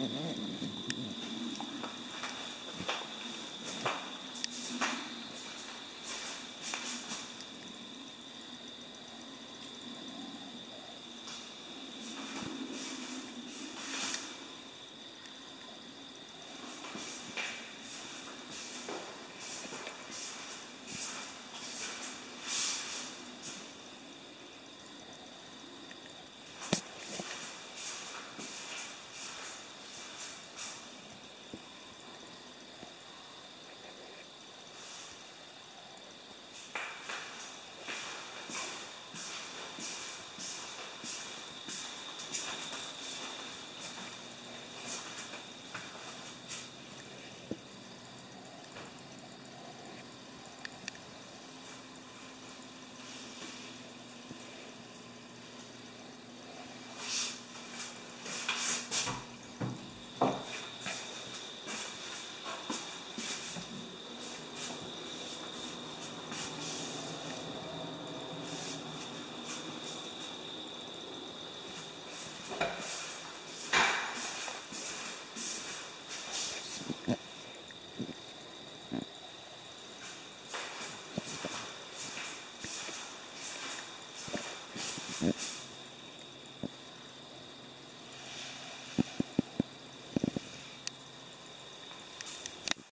Mm-hmm.